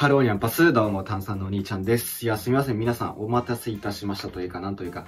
ハローニャンパス、どうも、炭酸のお兄ちゃんです。いや、すみません。皆さん、お待たせいたしましたというか、なんというか、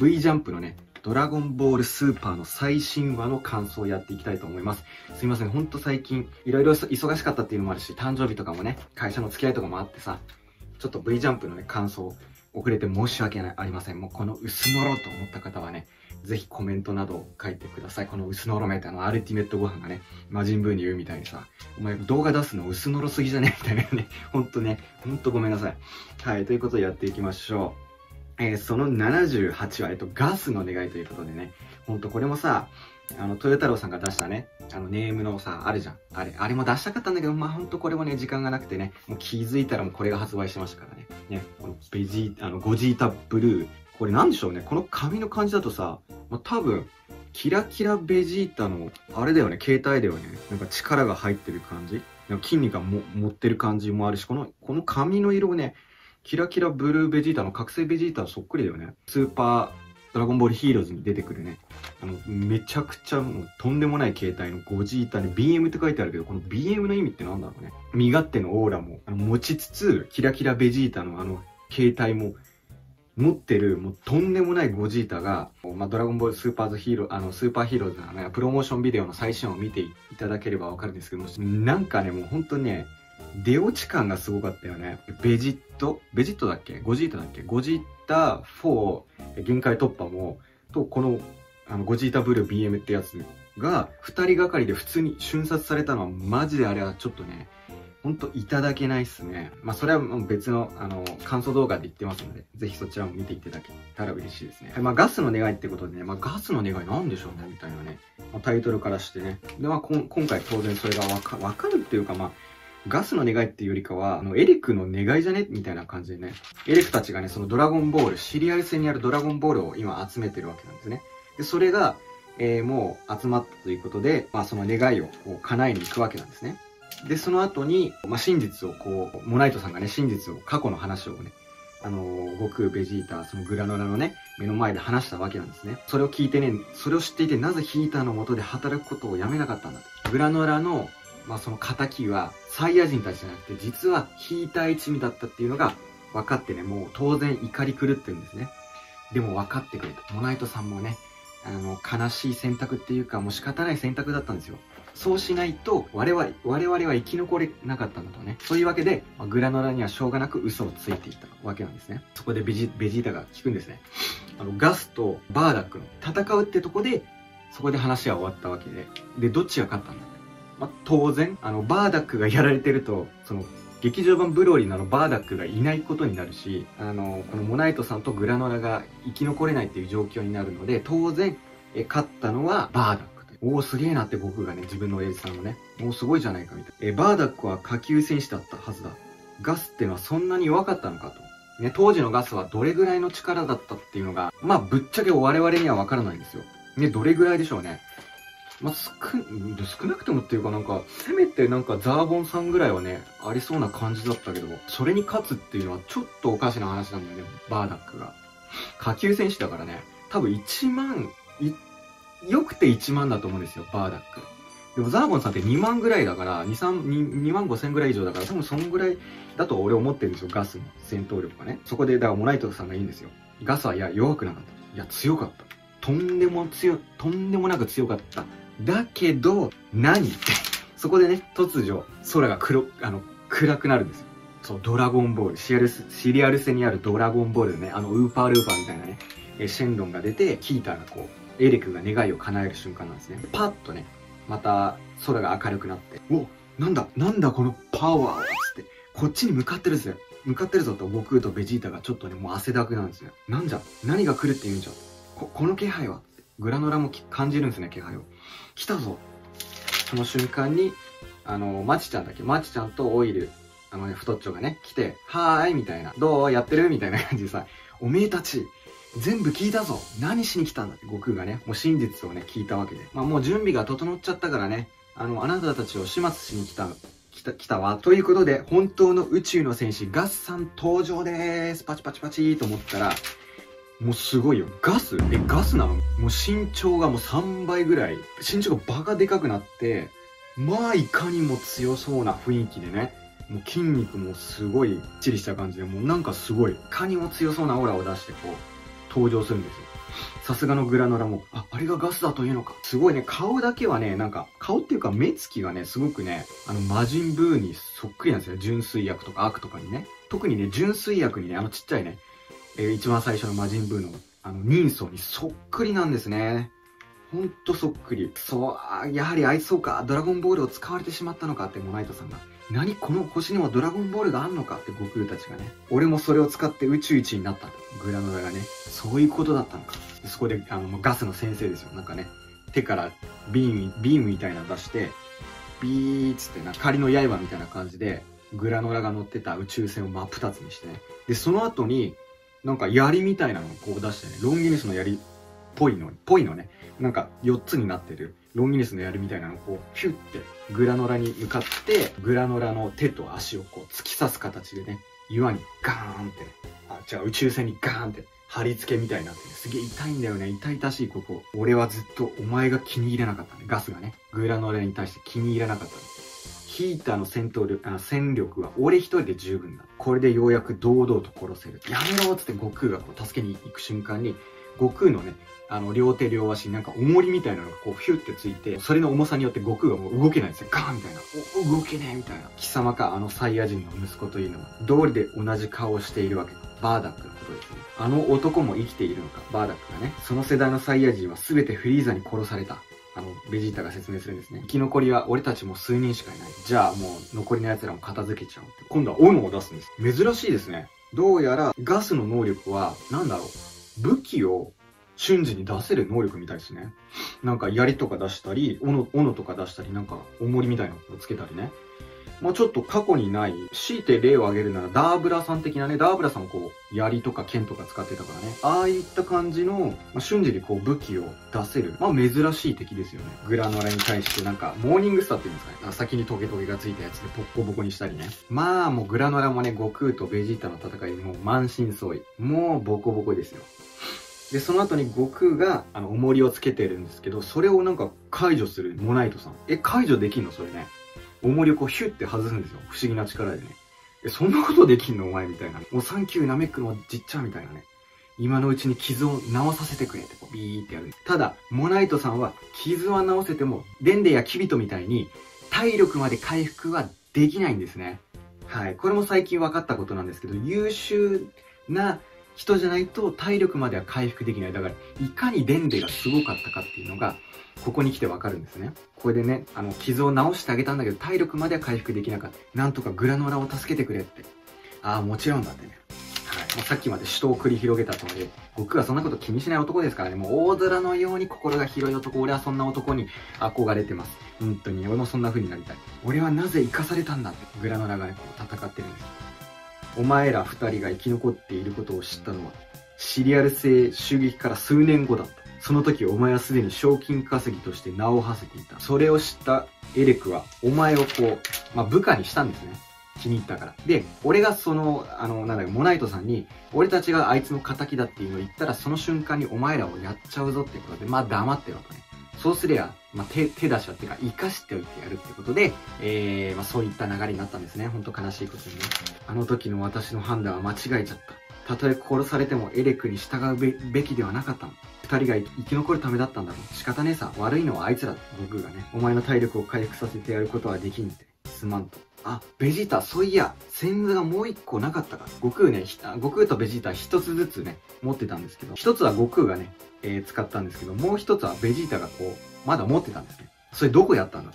V ジャンプのね、ドラゴンボールスーパーの最新話の感想をやっていきたいと思います。すいません。ほんと最近、いろいろ忙しかったっていうのもあるし、誕生日とかもね、会社の付き合いとかもあってさ、ちょっと V ジャンプのね、感想、遅れて申し訳ありません。もうこの薄のろうと思った方はね、ぜひコメントなど書いてください。この薄のろめってあの、アルティメットご飯がね、魔人ブーに言うみたいにさ、お前動画出すの薄のろすぎじゃね？みたいなね。ほんとね、ほんとごめんなさい。はい、ということでやっていきましょう。えー、その78話、えっと、ガスの願いということでね、ほんとこれもさ、あの、豊太郎さんが出したね、あの、ネームのさ、あるじゃん。あれ、あれも出したかったんだけど、まあ、ほんとこれもね、時間がなくてね、もう気づいたらもうこれが発売してましたからね。ね、このベジー、あの、ゴジータブルー。これなんでしょうね。この紙の感じだとさ、まあ、多分、キラキラベジータの、あれだよね、携帯だよね。なんか力が入ってる感じ。なんか筋肉がも持ってる感じもあるし、この、この髪の色ね、キラキラブルーベジータの覚醒ベジータそっくりだよね。スーパードラゴンボールヒーローズに出てくるね、あの、めちゃくちゃもうとんでもない形態のゴジータね、BM って書いてあるけど、この BM の意味ってなんだろうね。身勝手のオーラもあの持ちつつ、キラキラベジータのあの形態も持ってる、もうとんでもないゴジータが、まあ、ドラゴンボールスーパーズヒーロー、あの、スーパーヒーローズのね、プロモーションビデオの最新を見ていただければわかるんですけども、なんかね、もうほんとね、出落ち感がすごかったよね。ベジット？ベジットだっけ？ゴジータだっけ？ゴジータ4限界突破も、と、この、あの、ゴジータブルー BM ってやつが、二人がかりで普通に瞬殺されたのは、マジであれはちょっとね、ほんといただけないっすね。まあ、それはもう別の、あの、感想動画で言ってますので、ぜひそちらも見ていただけたら嬉しいですね。はいまあ、ガスの願いってことでね、まあ、ガスの願いなんでしょうね、みたいなね、まあ、タイトルからしてね。で、まあ、今回当然それがわかわかるっていうか、まあ、ガスの願いっていうよりかは、あの、エリックの願いじゃね？みたいな感じでね、エリックたちがね、そのドラゴンボール、シリアル戦にあるドラゴンボールを今集めてるわけなんですね。で、それが、えー、もう集まったということで、まあその願いをこう叶えに行くわけなんですね。で、その後に、まあ真実をこう、モナイトさんがね、真実を、過去の話をね、あのー、悟空、ベジータ、そのグラノラのね、目の前で話したわけなんですね。それを聞いてね、それを知っていて、なぜヒーターの元で働くことをやめなかったんだと。グラノラのまあその仇はサイヤ人たちじゃなくて実は引いた一味だったっていうのが分かってね、もう当然怒り狂ってるんですね。でも分かってくれと。モナイトさんもね、あの、悲しい選択っていうかもう仕方ない選択だったんですよ。そうしないと我々、我々は生き残れなかったんだとね。そういうわけで、まあ、グラノラにはしょうがなく嘘をついていたわけなんですね。そこでベジベジータが聞くんですね。あの、ガスとバーダックの戦うってとこで、そこで話は終わったわけで。で、どっちが勝ったんだまあ、当然、あの、バーダックがやられてると、その、劇場版ブローリーのあのバーダックがいないことになるし、あの、このモナイトさんとグラノラが生き残れないっていう状況になるので、当然、勝ったのはバーダックおお、すげえなって僕がね、自分の親父さんのね、おお、すごいじゃないかみたいな。え、バーダックは下級戦士だったはずだ。ガスってのはそんなに弱かったのかと。ね、当時のガスはどれぐらいの力だったっていうのが、まあ、ぶっちゃけ我々にはわからないんですよ。ね、どれぐらいでしょうね。まあ、少、少なくてもっていうかなんか、せめてなんかザーボンさんぐらいはね、ありそうな感じだったけど、それに勝つっていうのはちょっとおかしな話なんだよね、バーダックが。下級選手だからね、多分1万、よくて1万だと思うんですよ、バーダック。でもザーボンさんって2万ぐらいだから、2、3、2, 2万5千ぐらい以上だから、多分そのぐらいだと俺思ってるんですよ、ガスの戦闘力がね。そこで、だからモナイトさんがいいんですよ。ガスはいや、弱くなかった。いや、強かった。とんでも強、とんでもなく強かった。だけど、何？ってそこでね、突如、空が黒、あの、暗くなるんですよ。そう、ドラゴンボール。シリアル、シリアル戦にあるドラゴンボールね、あの、ウーパールーパーみたいなね、えシェンロンが出て、キーターがこう、エレクが願いを叶える瞬間なんですね。パッとね、また空が明るくなって、おなんだなんだこのパワーつって、こっちに向かってるぜ。向かってるぞと悟空とベジータがちょっとね、もう汗だくなんですよ。なんじゃ何が来るって言うんじゃこ、この気配はグラノラも感じるんですね、気配を。来たぞその瞬間に、あの、まちちゃんだっけ？まちちゃんとオイル、あのね、太っちょがね、来て、はーいみたいな。どう？やってる？みたいな感じでさ、おめえたち、全部聞いたぞ何しに来たんだって悟空がね、もう真実をね、聞いたわけで。まあもう準備が整っちゃったからね、あの、あなたたちを始末しに来た、来た、来たわ。ということで、本当の宇宙の戦士、ガッサン登場でーす。パチパチパチと思ったら、もうすごいよ。ガス？え、ガスなの？もう身長がもう3倍ぐらい。身長がバカでかくなって、まあいかにも強そうな雰囲気でね。もう筋肉もすごいっちりした感じで、もうなんかすごい、カニも強そうなオーラを出してこう、登場するんですよ。さすがのグラノラも、あ、あれがガスだというのか。すごいね、顔だけはね、なんか、顔っていうか目つきがね、すごくね、あの、魔人ブーにそっくりなんですよ。純粋薬とか悪とかにね。特にね、純粋薬にね、あのちっちゃいね、えー、一番最初の魔人ブーの、あの、人相にそっくりなんですね。ほんとそっくり。そう、やはりあいつそうか、ドラゴンボールを使われてしまったのかってモナイトさんが。何この星にもドラゴンボールがあんのかって悟空たちがね。俺もそれを使って宇宙一になったと。グラノラがね。そういうことだったのか。そこで、あの、ガスの先生ですよ。なんかね、手からビーム、ビームみたいなの出して、ビーっつってな、仮の刃みたいな感じで、グラノラが乗ってた宇宙船を真っ二つにしてね。で、その後に、なんか槍みたいなのをこう出してね、ロンギヌスの槍っぽいの、ぽいのね、なんか4つになってるロンギヌスの槍みたいなのをこう、ヒュッてグラノラに向かって、グラノラの手と足をこう突き刺す形でね、岩にガーンって、あ、違う、宇宙船にガーンって貼り付けみたいになってね、すげえ痛いんだよね。痛々しいここ。俺はずっとお前が気に入らなかったね。ガスがね。グラノラに対して気に入らなかったね。ヒーターの戦闘力、あ戦力は俺一人で十分だ。これでようやく堂々と殺せる。やめろっつって悟空がこう助けに行く瞬間に、悟空のね、あの、両手両足になんか重りみたいなのがこう、ヒュってついて、それの重さによって悟空がもう動けないんですよ。ガーンみたいな。お、動けねえみたいな。貴様か、あのサイヤ人の息子というのは、道理で同じ顔をしているわけ。バーダックのことですね。あの男も生きているのか、バーダックがね。その世代のサイヤ人は全てフリーザに殺された。あの、ベジータが説明するんですね。生き残りは俺たちも数人しかいない。じゃあもう残りの奴らも片付けちゃおうって。今度は斧を出すんです。珍しいですね。どうやらガスの能力は、なんだろう。武器を瞬時に出せる能力みたいですね。なんか槍とか出したり、斧、斧とか出したり、なんか重りみたいなのをつけたりね。まあちょっと過去にない、強いて例を挙げるならダーブラさん的なね、ダーブラさんもこう、槍とか剣とか使ってたからね。ああいった感じの、まあ、瞬時にこう武器を出せる。まあ珍しい敵ですよね。グラノラに対してなんか、モーニングスターって言うんですかね。先にトゲトゲがついたやつでボッコボコにしたりね。まあもうグラノラもね、悟空とベジータの戦いもう満身創痍。もうボコボコですよ。で、その後に悟空が、あの、重りをつけてるんですけど、それをなんか解除するモナイトさん。え、解除できんの？それね。重りをこうヒュッて外すんですよ。不思議な力でね。え、そんなことできんの？お前みたいな。もうサンキューナメックのじっちゃんみたいなね。今のうちに傷を治させてくれってこうビーってやる。ただ、モナイトさんは傷は治せても、デンデやキビトみたいに体力まで回復はできないんですね。はい。これも最近分かったことなんですけど、優秀な人じゃないと体力までは回復できない。だから、いかにデンデがすごかったかっていうのが、ここに来てわかるんですね。これでね、あの、傷を治してあげたんだけど、体力までは回復できなかった。なんとかグラノラを助けてくれって。ああ、もちろんだってね。はい。もうさっきまで死闘を繰り広げたとはいえ、僕はそんなこと気にしない男ですからね、もう大空のように心が広い男、俺はそんな男に憧れてます。本当に、俺もそんな風になりたい。俺はなぜ生かされたんだって、グラノラがね、こう戦ってるんです。お前ら二人が生き残っていることを知ったのは、シリアル製襲撃から数年後だった。その時お前はすでに賞金稼ぎとして名を馳せていた。それを知ったエレクは、お前をこう、まあ、部下にしたんですね。気に入ったから。で、俺がその、あの、なんだモナイトさんに、俺たちがあいつの仇だっていうのを言ったら、その瞬間にお前らをやっちゃうぞってことで、まあ黙ってろとね。そうすりゃ、まあ、手、手出しはっていうか、生かしておいてやるってことで、えー、まあ、そういった流れになったんですね。ほんと悲しいことにね。あの時の私の判断は間違えちゃった。たとえ殺されてもエレクに従うべべきではなかったの。二人が生き残るためだったんだろう。仕方ねえさ。悪いのはあいつら。僕がね。お前の体力を回復させてやることはできんって。すまんと。あ、ベジータ、そういや、先図がもう一個なかったか。悟空ね、悟空とベジータ一つずつね、持ってたんですけど、一つは悟空がね、えー、使ったんですけど、もう一つはベジータがこう、まだ持ってたんですね。それどこやったんだ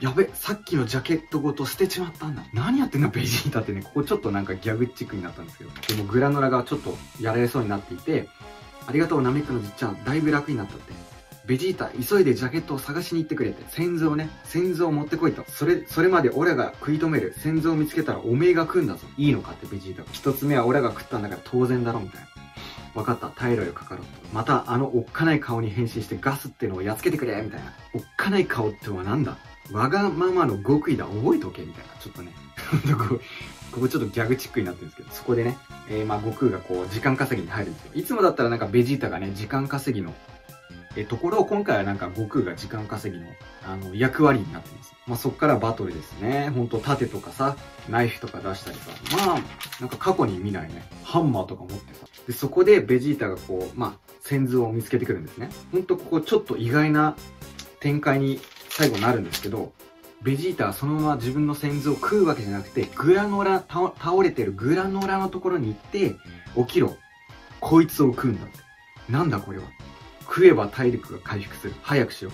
やべ、さっきのジャケットごと捨てちまったんだ。何やってんのベジータってね、ここちょっとなんかギャグチックになったんですけど。でもグラノラがちょっとやられそうになっていて、ありがとうナメックのじっちゃん、だいぶ楽になったって。ベジータ、急いでジャケットを探しに行ってくれて、先祖をね、先祖を持ってこいと。それ、それまで俺が食い止める。先祖を見つけたらおめえが食うんだぞ。いいのかってベジータが一つ目は俺が食ったんだから当然だろ、みたいな。分かった、耐えろよ、カカロット。また、あのおっかない顔に変身してガスってのをやっつけてくれみたいな。おっかない顔ってのは何だ？わがままの極意だ、覚えとけみたいな。ちょっとね。ここちょっとギャグチックになってるんですけど、そこでね、えー、まあ、悟空がこう、時間稼ぎに入るんですよ。いつもだったらなんかベジータがね、時間稼ぎのえところを今回はなんか悟空が時間稼ぎのあの役割になってます。まあ、そっからバトルですね。ほんと盾とかさ、ナイフとか出したりさ。まあ、なんか過去に見ないね。ハンマーとか持ってさ。で、そこでベジータがこう、まあ、先頭を見つけてくるんですね。ほんとここちょっと意外な展開に最後なるんですけど、ベジータはそのまま自分の先頭を食うわけじゃなくて、グラノラ、倒れてるグラノラのところに行って、起きろ。こいつを食うんだって。なんだこれは。食えば体力が回復する。早くしろ。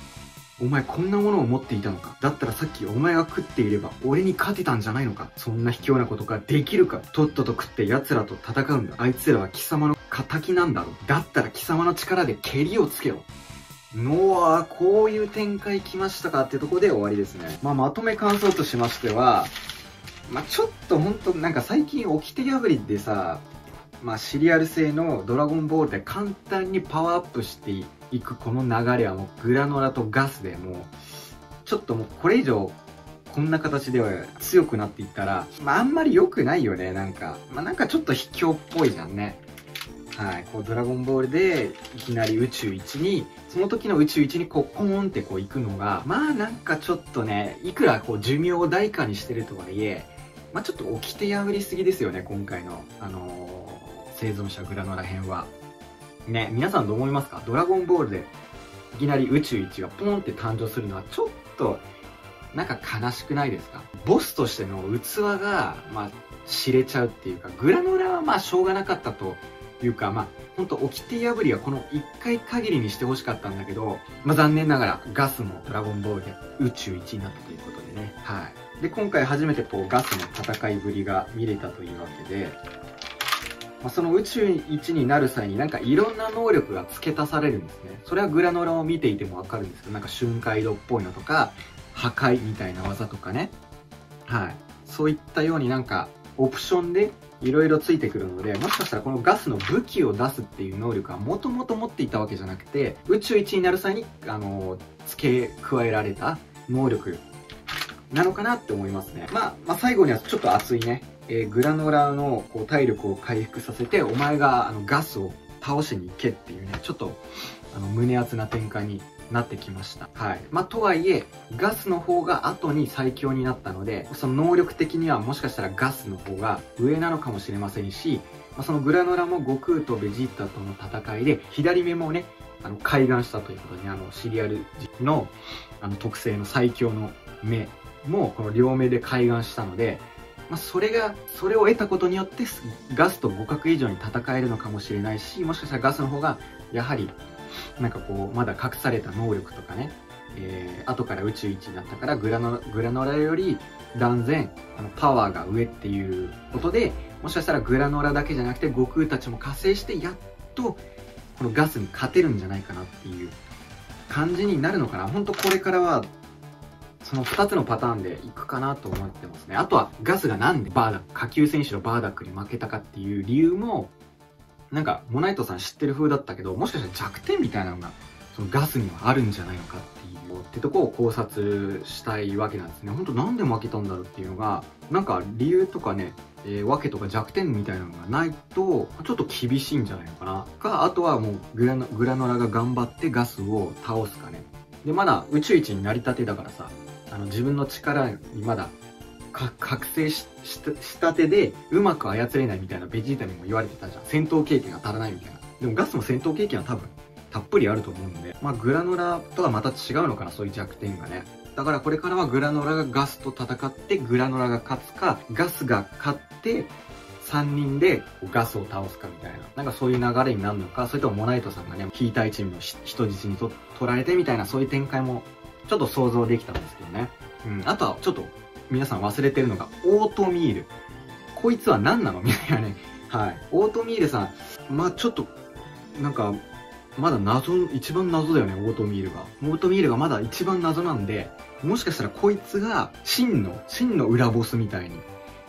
お前こんなものを持っていたのかだったらさっきお前が食っていれば俺に勝てたんじゃないのかそんな卑怯なことができるかとっとと食って奴らと戦うんだ。あいつらは貴様の仇なんだろ。だったら貴様の力で蹴りをつけろ。のは、こういう展開来ましたかってとこで終わりですね。まあ、まとめ感想としましては、まあ、ちょっとほんとなんか最近掟破りでさ、まあ、シリアル製のドラゴンボールで簡単にパワーアップしていくこの流れはもうグラノラとガスでもう、ちょっともうこれ以上こんな形では強くなっていったら、まああんまり良くないよね、なんか。まあなんかちょっと卑怯っぽいじゃんね。はい。こうドラゴンボールでいきなり宇宙一に、その時の宇宙一にこうポーンってこう行くのが、まあなんかちょっとね、いくらこう寿命を代価にしてるとはいえ、まあちょっと掟破りすぎですよね、今回の、あのー、生存者グラノラ編は。ね、皆さんどう思いますか？ドラゴンボールでいきなり宇宙一がポンって誕生するのはちょっとなんか悲しくないですか？ボスとしての器が、まあ、知れちゃうっていうか、グラノラはまあしょうがなかったというか、まあ、ほんと、掟破りはこの1回限りにしてほしかったんだけど、まあ残念ながらガスもドラゴンボールで宇宙一になったということでね。はい。で、今回初めてこうガスの戦いぶりが見れたというわけで、まあ、その宇宙一になる際になんかいろんな能力が付け足されるんですね。それはグラノラを見ていてもわかるんですけど、なんか瞬間移動っぽいのとか、破壊みたいな技とかね。はい。そういったようになんかオプションでいろいろついてくるので、もしかしたらこのガスの武器を出すっていう能力はもともと持っていたわけじゃなくて、宇宙一になる際に、あの、付け加えられた能力なのかなって思いますね。まあ、まあ、最後にはちょっと熱いね、えー、グラノラのこう体力を回復させて、お前があのガスを倒しに行けっていうね、ちょっとあの胸熱な展開になってきました。はい。まあ、とはいえ、ガスの方が後に最強になったので、その能力的にはもしかしたらガスの方が上なのかもしれませんし、まあ、そのグラノラも悟空とベジータとの戦いで、左目もね、あの、開眼したということで、ね、あの、シリアルの、あの、特性の最強の目も、この両目で開眼したので、まあ、それが、それを得たことによって、ガスと互角以上に戦えるのかもしれないし、もしかしたらガスの方が、やはりなんかこう、まだ隠された能力とかね、えー、後から宇宙一になったからグラノグラノラより断然あのパワーが上っていうことで、もしかしたらグラノラだけじゃなくて悟空たちも加勢してやっとこのガスに勝てるんじゃないかなっていう感じになるのかな。ほんとこれからはその2つのパターンでいくかなと思ってますね。あとはガスがなんでバーダック、下級選手のバーダックに負けたかっていう理由もなんか、モナイトさん知ってる風だったけど、もしかしたら弱点みたいなのが、そのガスにはあるんじゃないのかっていう、ってとこを考察したいわけなんですね。ほんとなんで負けたんだろうっていうのが、なんか理由とかね、えー、わけとか弱点みたいなのがないと、ちょっと厳しいんじゃないのかな。か、あとはもうグラグラノラが頑張ってガスを倒すかね。で、まだ宇宙一になりたてだからさ、あの自分の力にまだ覚醒したてでうまく操れないみたいなベジータにも言われてたじゃん。戦闘経験が足らないみたいな。でもガスも戦闘経験は多分たっぷりあると思うんで、まあグラノラとはまた違うのかな、そういう弱点がね。だからこれからはグラノラがガスと戦ってグラノラが勝つか、ガスが勝って3人でガスを倒すかみたいな。なんかそういう流れになるのか、それともモナイトさんがね、ヒーターチームの人質にと取られてみたいなそういう展開もちょっと想像できたんですけどね。うん。あとはちょっと皆さん忘れてるのが、オートミール。こいつは何なの？みたいなね。はい。オートミールさん、まあちょっと、なんか、まだ謎、一番謎だよね、オートミールが。オートミールがまだ一番謎なんで、もしかしたらこいつが真の、真の裏ボスみたいに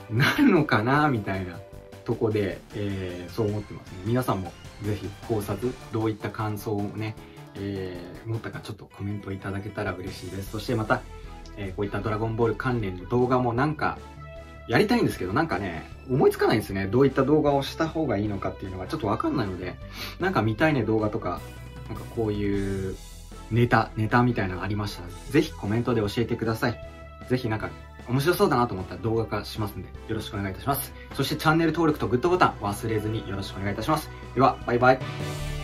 なるのかな、みたいなとこで、えー、そう思ってますね。皆さんもぜひ考察、どういった感想をね、えー、持ったかちょっとコメントいただけたら嬉しいです。そしてまた、えー、こういったドラゴンボール関連の動画もなんか、やりたいんですけど、なんかね、思いつかないんですね。どういった動画をした方がいいのかっていうのがちょっとわかんないので、なんか見たいね動画とか、なんかこういうネタ、ネタみたいなのがありましたら、ぜひコメントで教えてください。ぜひなんか面白そうだなと思ったら動画化しますんで、よろしくお願いいたします。そしてチャンネル登録とグッドボタン忘れずによろしくお願いいたします。では、バイバイ。